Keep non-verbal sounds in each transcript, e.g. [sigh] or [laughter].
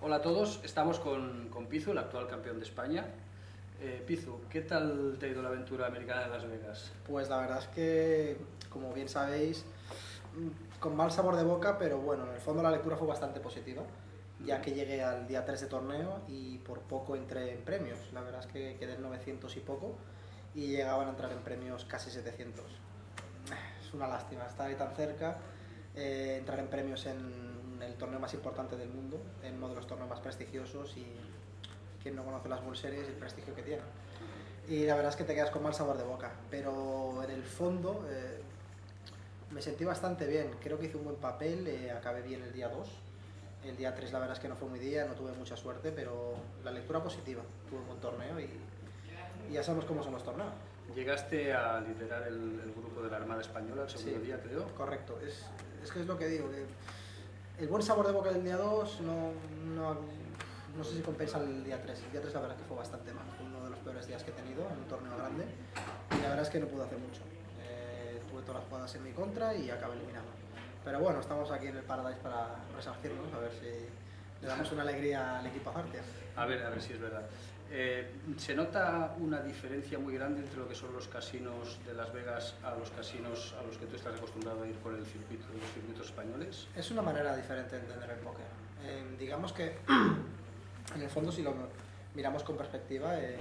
Hola a todos, estamos con, con Pizu, el actual campeón de España. Eh, Pizu, ¿qué tal te ha ido la aventura americana de Las Vegas? Pues la verdad es que, como bien sabéis, mm, con mal sabor de boca, pero bueno, en el fondo la lectura fue bastante positiva, ya que llegué al día 3 de torneo y por poco entré en premios. La verdad es que quedé en 900 y poco y llegaban a entrar en premios casi 700. Es una lástima estar ahí tan cerca, eh, entrar en premios en el torneo más importante del mundo, en uno de los torneos más prestigiosos y quien no conoce las World Series el prestigio que tiene. Y la verdad es que te quedas con mal sabor de boca, pero en el fondo eh, me sentí bastante bien, creo que hice un buen papel, eh, acabé bien el día 2. El día 3 la verdad es que no fue muy día, no tuve mucha suerte, pero la lectura positiva, tuve un buen torneo y, y ya sabemos cómo son los torneos. Llegaste a liderar el, el grupo de la Armada Española el segundo Sí. día, creo. Correcto, es, es que es lo que digo, que el buen sabor de boca del día 2 no, no, no sé si compensa el día 3. El día 3 la verdad que fue bastante mal, fue uno de los peores días que he tenido en un torneo grande y la verdad es que no pude hacer mucho. Eh, tuve todas las jugadas en mi contra y acabé eliminado. Pero bueno, estamos aquí en el Paradise para resarcirnos, a ver si le damos una alegría al equipo Azartia. A ver, a ver si es verdad. Eh, ¿Se nota una diferencia muy grande entre lo que son los casinos de Las Vegas a los casinos a los que tú estás acostumbrado a ir por el circuito, los circuitos españoles? Es una manera diferente de entender el póker. Eh, digamos que, [clears throat] en el fondo, si lo miramos con perspectiva, eh,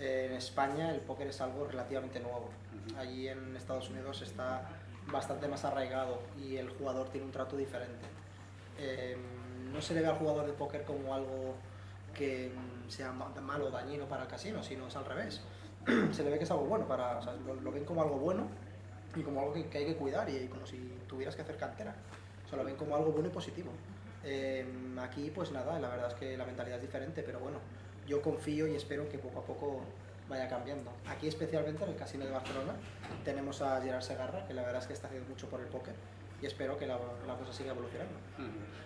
en España el póker es algo relativamente nuevo. Allí en Estados Unidos está bastante más arraigado y el jugador tiene un trato diferente. No se le ve al jugador de póker como algo que sea ma- malo o dañino para el casino, sino es al revés. [clears throat] se le ve que es algo bueno, para, o sea, lo, lo ven como algo bueno y como algo que, que hay que cuidar y como si tuvieras que hacer cantera. O sea, lo ven como algo bueno y positivo. Eh, aquí, pues nada, la verdad es que la mentalidad es diferente, pero bueno, yo confío y espero que poco a poco vaya cambiando. Aquí, especialmente en el Casino de Barcelona, tenemos a Gerard Segarra, que la verdad es que está haciendo mucho por el póker y espero que la, la cosa siga evolucionando.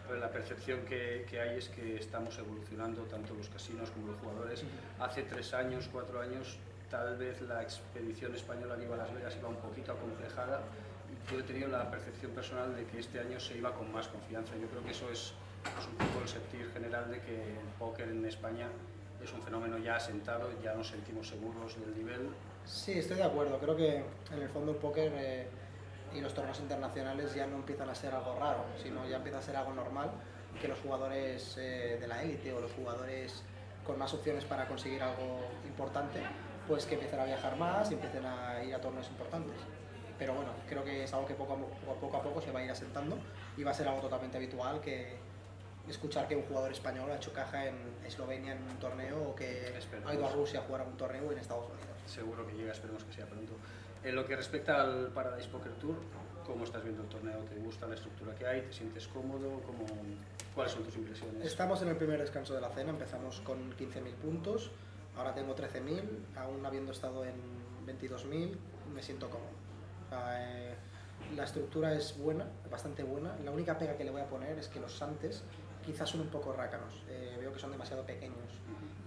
Pero la percepción que, que hay es que estamos evolucionando tanto los casinos como los jugadores. Hace tres años, cuatro años, tal vez la expedición española que iba a Las Vegas iba un poquito acomplejada. Yo he tenido la percepción personal de que este año se iba con más confianza. Yo creo que eso es, es un poco el sentir general de que el póker en España es un fenómeno ya asentado, ya nos sentimos seguros del nivel. Sí, estoy de acuerdo. Creo que en el fondo el póker eh, y los torneos internacionales ya no empiezan a ser algo raro, sino ya empieza a ser algo normal que los jugadores eh, de la élite o los jugadores con más opciones para conseguir algo importante, pues que empiecen a viajar más y empiecen a ir a torneos importantes. Pero bueno, creo que es algo que poco a, mo- poco a poco se va a ir asentando y va a ser algo totalmente habitual que escuchar que un jugador español ha hecho caja en Eslovenia en un torneo o que Esperemos. ha ido a Rusia a jugar a un torneo en Estados Unidos. Seguro que llega, esperemos que sea pronto. En lo que respecta al Paradise Poker Tour, ¿cómo estás viendo el torneo? ¿Te gusta la estructura que hay? ¿Te sientes cómodo? ¿Cómo, ¿Cuáles son tus impresiones? Estamos en el primer descanso de la cena, empezamos con 15.000 puntos, ahora tengo 13.000, aún habiendo estado en 22.000, me siento cómodo. Eh, la estructura es buena, bastante buena, la única pega que le voy a poner es que los santes quizás son un poco rácanos, eh, veo que son demasiado pequeños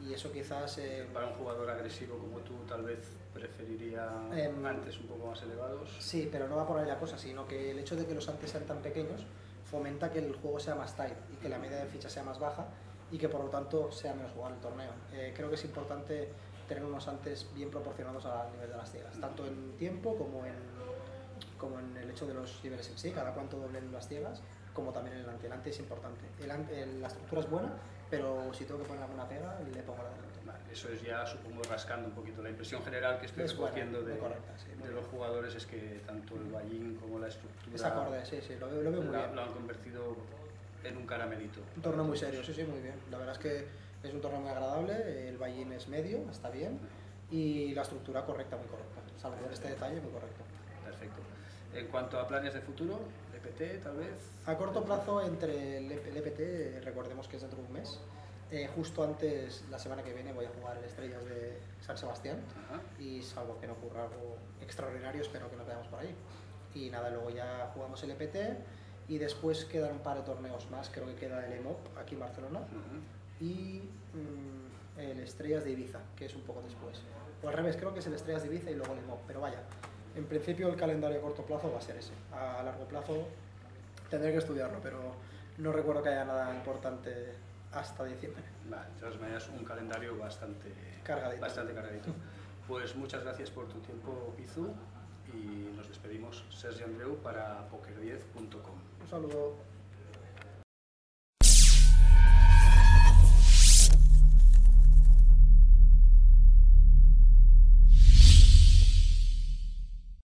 y eso quizás... eh, Para un jugador agresivo como tú, tal vez preferiría Em, antes un poco más elevados. Sí, pero no va por ahí la cosa, sino que el hecho de que los antes sean tan pequeños fomenta que el juego sea más tight y que la media de fichas sea más baja y que por lo tanto sea menos jugable el torneo. Eh, creo que es importante tener unos antes bien proporcionados al nivel de las ciegas, tanto en tiempo como en, como en el hecho de los niveles en sí, cada cuánto doblen las ciegas, como también el ante. El ante es importante. El ante- el- la estructura es buena, pero si tengo que poner alguna pega, le pongo la delante. Vale, eso es ya, supongo, rascando un poquito. La impresión general que estoy Es buena, recogiendo de, muy correcta, sí, de los jugadores es que tanto el ballín como la estructura Es acorde, sí, sí, lo, veo- lo veo muy la- bien. lo han convertido en un caramelito. Un torneo muy serio, sí, sí, muy bien. La verdad es que es un torneo muy agradable, el ballín es medio, está bien, y la estructura correcta, muy correcta. Salvo este detalle, muy correcto. Perfecto. En cuanto a planes de futuro, EPT tal vez. A corto plazo, entre el, EPT, recordemos que es dentro de un mes, eh, justo antes, la semana que viene, voy a jugar el Estrellas de San Sebastián, Ajá. y salvo que no ocurra algo extraordinario, espero que nos veamos por ahí. Y nada, luego ya jugamos el EPT, y después quedan un par de torneos más, creo que queda el EMOP aquí en Barcelona, Ujú. y mm, el Estrellas de Ibiza, que es un poco después. O al revés, creo que es el Estrellas de Ibiza y luego el EMOP, pero vaya, en principio el calendario a corto plazo va a ser ese. A largo plazo tendré que estudiarlo, pero no recuerdo que haya nada importante hasta diciembre. Vale, de todas maneras, un calendario bastante Cargadito. Bastante cargadito. [laughs] Pues muchas gracias por tu tiempo, Pizu, y nos despedimos. Sergio Andreu para poker10.com. Un saludo.